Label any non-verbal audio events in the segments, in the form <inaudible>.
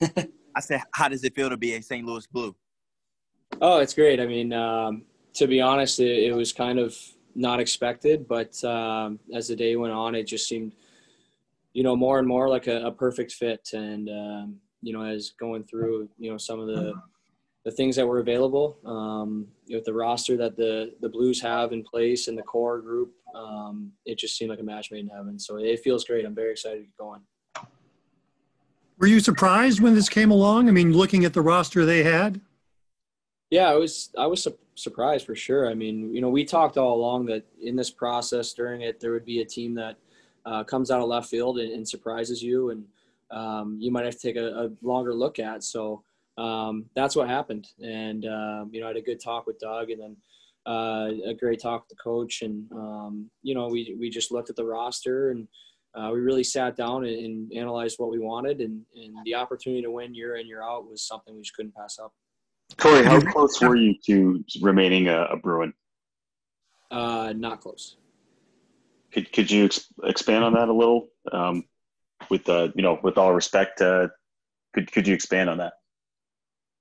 <laughs> I said, how does it feel to be a St. Louis Blue? Oh, it's great. I mean, um, to be honest, it, it, was kind of not expected, but um, as the day went on, it just seemed, you know, more and more like a, a perfect fit. And um, you know, as going through, you know, some of the the things that were available um, with the roster that the the Blues have in place and the core group, um, it just seemed like a match made in heaven. So it feels great. I'm very excited to get going. Were you surprised when this came along? I mean, looking at the roster they had. Yeah, I was. I was su- surprised for sure. I mean, you know, we talked all along that in this process during it, there would be a team that uh, comes out of left field and, and surprises you, and um, you might have to take a, a longer look at. So um, that's what happened. And, uh, you know, I had a good talk with Doug and then uh, a great talk with the coach. And, um, you know, we, we just looked at the roster and uh, we really sat down and, and, analyzed what we wanted. And, and the opportunity to win year in, year out was something we just couldn't pass up. Corey, how close were you to remaining a, a Bruin? Uh, not close. Could, could you ex- expand on that a little? Um, with uh, you know, with all respect, uh, could could you expand on that?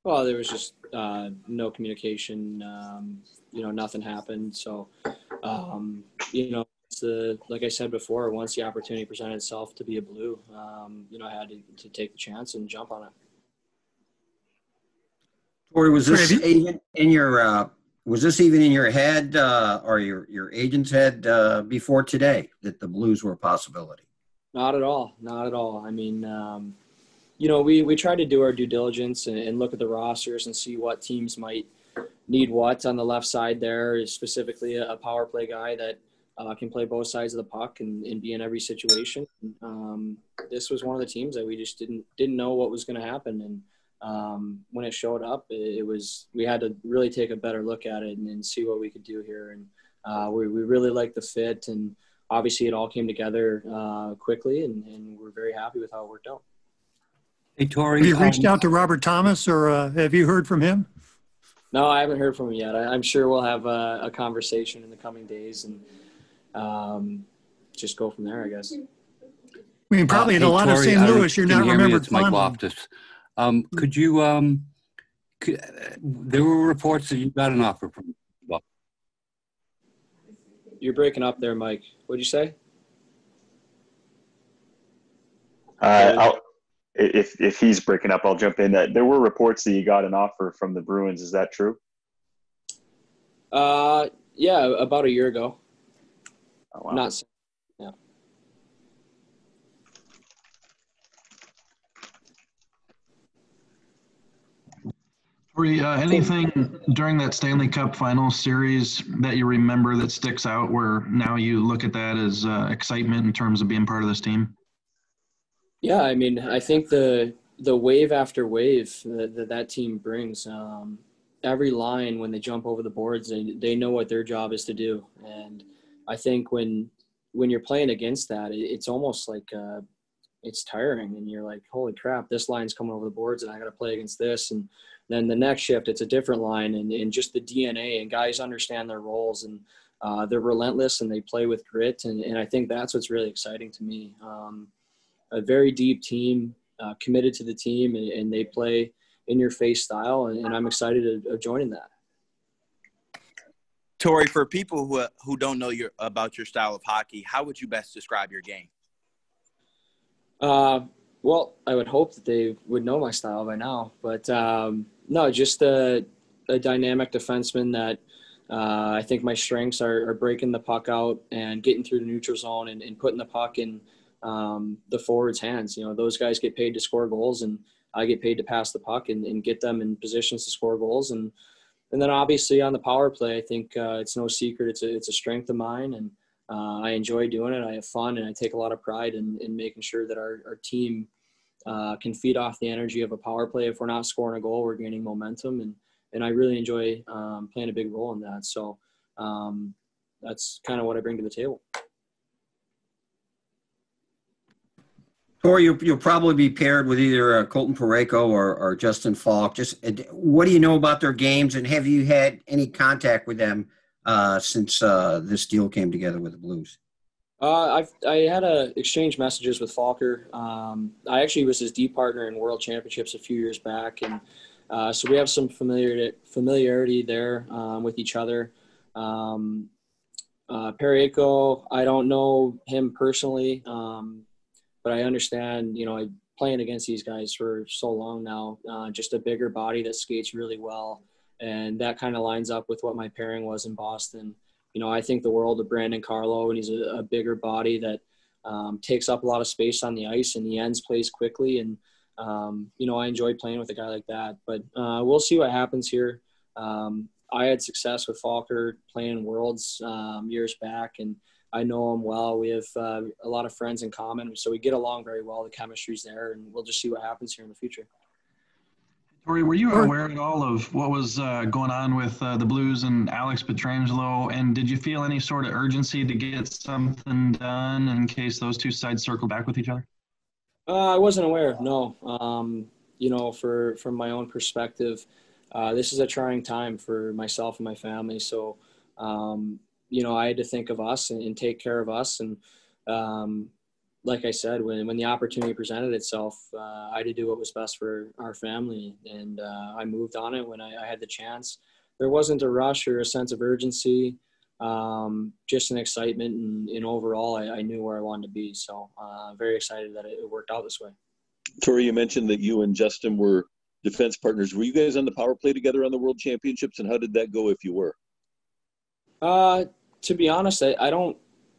Well, there was just uh, no communication. Um, you know, nothing happened. So, um, you know, the, like I said before, once the opportunity presented itself to be a blue, um, you know, I had to, to, take the chance and jump on it. Or was this even in your? Uh, was this even in your head uh, or your your agent's head uh, before today that the Blues were a possibility? Not at all. Not at all. I mean, um, you know, we, we try to do our due diligence and, and, look at the rosters and see what teams might need what on the left side there is specifically a, a power play guy that uh, can play both sides of the puck and, and be in every situation. Um, this was one of the teams that we just didn't didn't know what was going to happen, and um, when it showed up, it, it, was we had to really take a better look at it and, and see what we could do here. And uh, we we really liked the fit, and obviously it all came together uh, quickly, and, and we're very happy with how it worked out. Hey, Torey. Have you reached um, out to Robert Thomas or uh, have you heard from him? No, I haven't heard from him yet. I, am sure we'll have a, a, conversation in the coming days and um, just go from there, I guess. I mean, probably uh, in hey, a lot Torey, of St. Louis, you're not you remembered it's Mike Loftus. Um, could you, um, could, there were reports that you got an offer from You're breaking up there, Mike. What'd you say? Uh, if if he's breaking up, I'll jump in. That there were reports that you got an offer from the Bruins. Is that true? Uh, yeah, about a year ago. Oh, wow. Not. Yeah. Uh, anything during that Stanley Cup final series that you remember that sticks out where now you look at that as uh, excitement in terms of being part of this team? Yeah, I mean, I think the the wave after wave that that, that team brings, um, every line when they jump over the boards, they they know what their job is to do, and I think when when you're playing against that, it, it's almost like uh, it's tiring, and you're like, holy crap, this line's coming over the boards, and I got to play against this, and then the next shift, it's a different line, and, and just the DNA, and guys understand their roles, and uh, they're relentless, and they play with grit, and, and I think that's what's really exciting to me. Um, a very deep team, uh, committed to the team, and, and, they play in your face style, and, and I'm excited of joining that. Torey, for people who who don't know your about your style of hockey, how would you best describe your game? Uh, well, I would hope that they would know my style by now, but um, no, just a, a dynamic defenseman that uh, I think my strengths are, are, breaking the puck out and getting through the neutral zone and, and putting the puck in um, the forwards' hands. You know, those guys get paid to score goals, and I get paid to pass the puck and, and get them in positions to score goals. And and then obviously on the power play, I think uh, it's no secret it's a it's a strength of mine, and uh, I enjoy doing it. I have fun, and I take a lot of pride in, in making sure that our, our team uh, can feed off the energy of a power play. If we're not scoring a goal, we're gaining momentum, and and I really enjoy um, playing a big role in that. So um, that's kind of what I bring to the table. Or you, you'll probably be paired with either uh, Colton Parayko or, or Justin Faulk. Just uh, what do you know about their games, and have you had any contact with them uh, since uh, this deal came together with the Blues? Uh, I've I had a exchange messages with Falker. Um, I actually was his D partner in World Championships a few years back, and so we have some familiarity familiarity there um, with each other. Um, uh, Parayko, I don't know him personally, um, but I understand. You know, I playing against these guys for so long now. Uh, just a bigger body that skates really well, and that kind of lines up with what my pairing was in Boston. You know, I think the world of Brandon Carlo, and he's a, a bigger body that um, takes up a lot of space on the ice, and the ends plays quickly. And um, you know, I enjoy playing with a guy like that. But uh, we'll see what happens here. Um, I had success with Falker playing Worlds um, years back, and I know him well. We have uh, a lot of friends in common, so we get along very well. The chemistry's there, and we'll just see what happens here in the future. Torey, were you aware at all of what was uh, going on with uh, the Blues and Alex Pietrangelo? And did you feel any sort of urgency to get something done in case those two sides circle back with each other? Uh, I wasn't aware. No. Um, you know, for from my own perspective, uh, this is a trying time for myself and my family. So, um, you know, I had to think of us and, and take care of us. And um, like I said, when, when the opportunity presented itself, uh, I had to do what was best for our family. And uh, I moved on it when I, I, had the chance. There wasn't a rush or a sense of urgency, um, just an excitement. And, and overall, I, I, knew where I wanted to be. So uh, very excited that it, it worked out this way. Torey, you mentioned that you and Justin were defense partners. Were you guys on the power play together on the World Championships, and how did that go if you were? Uh, to be honest, I, I don't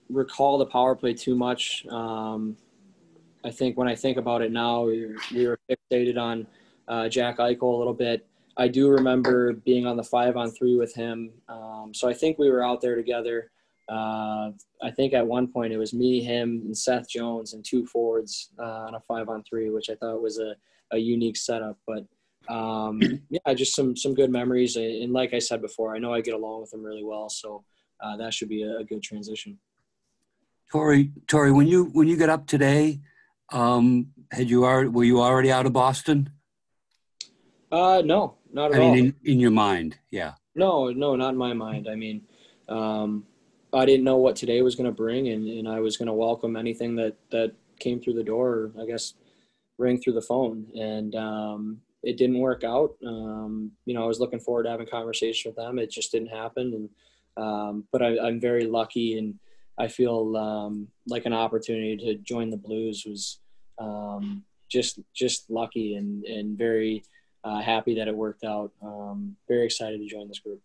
recall the power play too much. Um, I think when I think about it now, we, we were fixated on uh, Jack Eichel a little bit. I do remember being on the five on three with him. Um, so I think we were out there together. Uh, I think at one point it was me, him, and Seth Jones and two forwards uh, on a five on three, which I thought was a, a unique setup. But um, <clears throat> yeah, just some some good memories. And like I said before, I know I get along with him really well. So uh, that should be a, a, good transition. Torey, Torey, when you when you get up today, um, had you already were you already out of Boston? Uh, no, not at I all. mean, in, in your mind, yeah. No, no, not in my mind. I mean, um, I didn't know what today was going to bring, and, and I was going to welcome anything that that came through the door. I guess ring through the phone, and um, it didn't work out. Um, you know, I was looking forward to having conversation with them. It just didn't happen, and um, but I, am very lucky, and I feel um, like an opportunity to join the Blues was um, just just lucky and and very uh, happy that it worked out. Um, very excited to join this group.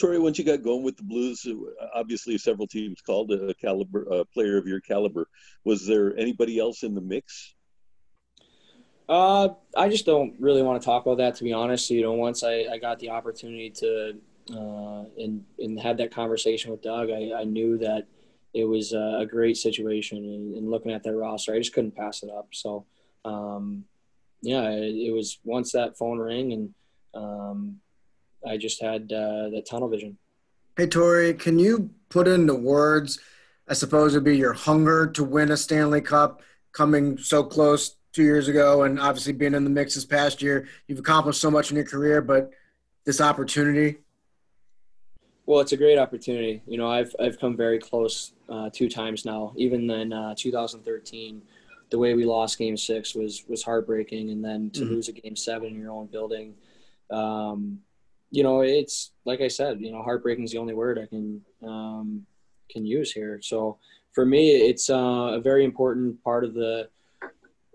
Torey, once you got going with the Blues, uh, obviously several teams called a caliber a player of your caliber. Was there anybody else in the mix? Uh, I just don't really want to talk about that, to be honest. You know, once I, I got the opportunity to uh, and and had that conversation with Doug, I, I knew that it was a great situation. And, and looking at that roster, I just couldn't pass it up. So, um, yeah, it, it, was once that phone rang, and um, I just had uh, that tunnel vision. Hey, Torey, can you put into words? I suppose it'd be your hunger to win a Stanley Cup, coming so close two years ago, and obviously being in the mix this past year. You've accomplished so much in your career, but this opportunity well, it's a great opportunity. You know, I've I've come very close uh, two times now. Even in uh, 2013, the way we lost Game Six was was heartbreaking, and then to mm-hmm. lose a Game Seven in your own building, um, you know, it's like I said. You know, heartbreaking is the only word I can um, can use here. So for me, it's uh, a very important part of the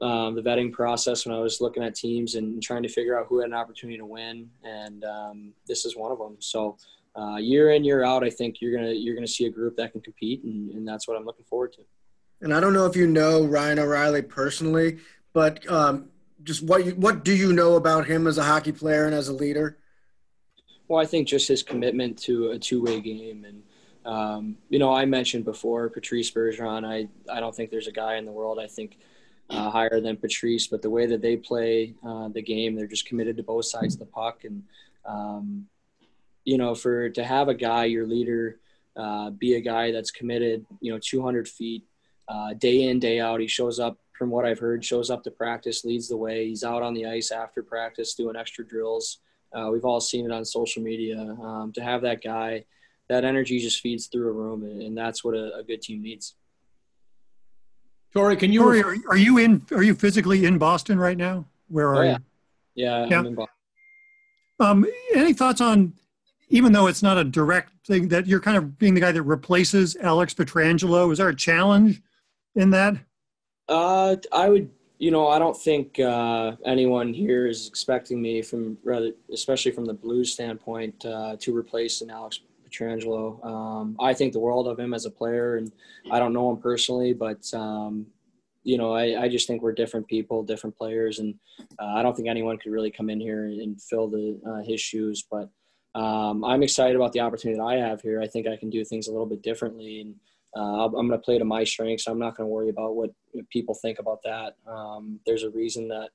um, the vetting process when I was looking at teams and trying to figure out who had an opportunity to win, and um, this is one of them. So uh, year in year out, I think you're gonna you're gonna see a group that can compete, and, and that's what I'm looking forward to. And I don't know if you know Ryan O'Reilly personally, but um, just what you, what do you know about him as a hockey player and as a leader? Well, I think just his commitment to a two-way game, and um, you know, I mentioned before Patrice Bergeron. I I don't think there's a guy in the world I think uh, higher than Patrice, but the way that they play uh, the game, they're just committed to both sides of the puck, and um, you know, for to have a guy, your leader, uh, be a guy that's committed, you know, 200 feet, uh, day in, day out. He shows up, from what I've heard, shows up to practice, leads the way. He's out on the ice after practice doing extra drills. Uh, we've all seen it on social media. Um, to have that guy, that energy just feeds through a room, and, and that's what a, a, good team needs. Torey, can you? Torey, are, are you in, are you physically in Boston right now? Where Oh, are yeah. you? Yeah, Yeah. I'm in Boston. Um, any thoughts on, even though it's not a direct thing, that you're kind of being the guy that replaces Alex Pietrangelo? Is there a challenge in that? Uh, I would, you know, I don't think uh, anyone here is expecting me from rather, especially from the Blues standpoint, uh, to replace an Alex Pietrangelo. Um, I think the world of him as a player, and I don't know him personally, but um, you know, I, I just think we're different people, different players, and uh, I don't think anyone could really come in here and fill the uh, his shoes. But um, I'm excited about the opportunity that I have here. I think I can do things a little bit differently, and uh, I'm going to play to my strengths. I'm not going to worry about what people think about that. Um, there's a reason that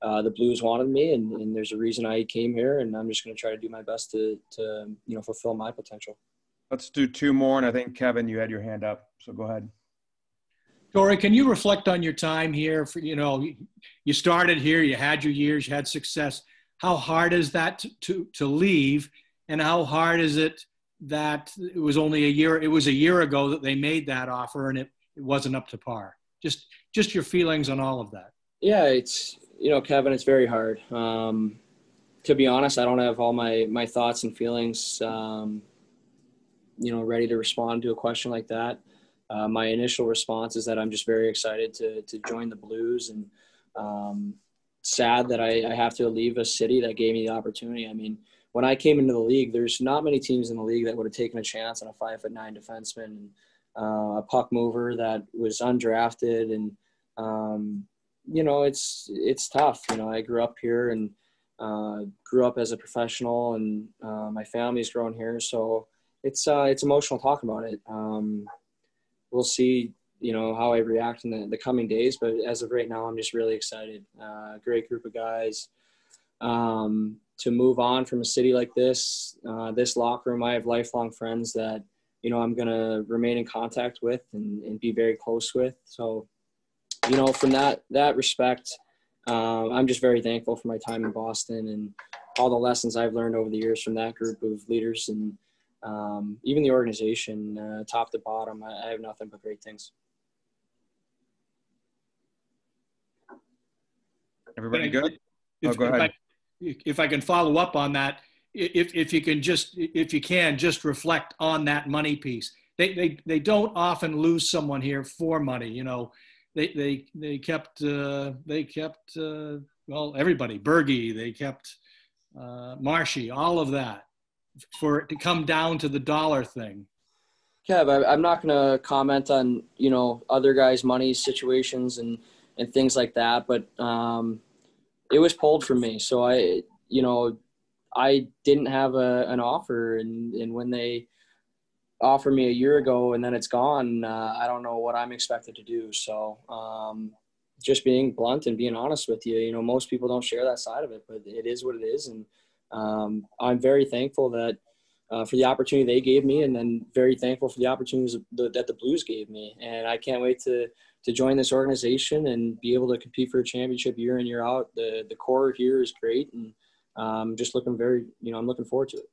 uh, the Blues wanted me, and, and there's a reason I came here, and I'm just going to try to do my best to, to you know fulfill my potential. Let's do two more, and I think Kevin, you had your hand up, so go ahead. Torey, can you reflect on your time here? For you know, you started here, you had your years, you had success. How hard is that to to, leave, and how hard is it that it was only a year? It was a year ago that they made that offer, and it, it wasn't up to par. Just just your feelings on all of that. Yeah, it's you know, Kevin, it's very hard. Um, to be honest, I don't have all my my thoughts and feelings, um, you know, ready to respond to a question like that. Uh, my initial response is that I'm just very excited to to join the Blues and um, sad that I, I have to leave a city that gave me the opportunity. I mean, when I came into the league, there's not many teams in the league that would have taken a chance on a five foot nine defenseman, uh, a puck mover that was undrafted, and um, you know, it's it's tough. You know, I grew up here and uh, grew up as a professional, and uh, my family's grown here, so it's uh, it's emotional talking about it. Um, we'll see, you know, how I react in the, the coming days, but as of right now, I'm just really excited. Uh, great group of guys. Um, to move on from a city like this, uh, this locker room, I have lifelong friends that you know I'm gonna remain in contact with and, and be very close with. So you know, from that that respect, um, I'm just very thankful for my time in Boston and all the lessons I've learned over the years from that group of leaders and um, even the organization, uh, top to bottom. I, I have nothing but great things. Everybody good? If, Oh, go if. I, if I can follow up on that, if, if you can just, if you can, just reflect on that money piece. They, they, they don't often lose someone here for money, you know. They, they, they kept, uh, they kept, uh, well, everybody, Bergie, they kept uh, Marshy, all of that for it to come down to the dollar thing. Kev, I, I'm not going to comment on you know other guys' money situations and and things like that, but um, it was pulled from me. So I, you know, I didn't have a, an offer, and and when they offered me a year ago and then it's gone, uh, I don't know what I'm expected to do. So um, just being blunt and being honest with you, you know, most people don't share that side of it, but it is what it is, and um, I'm very thankful that uh, for the opportunity they gave me, and then very thankful for the opportunities that that the Blues gave me. And I can't wait to to join this organization and be able to compete for a championship year in year out. The the core here is great, and um, just looking very, you know, I'm looking forward to it.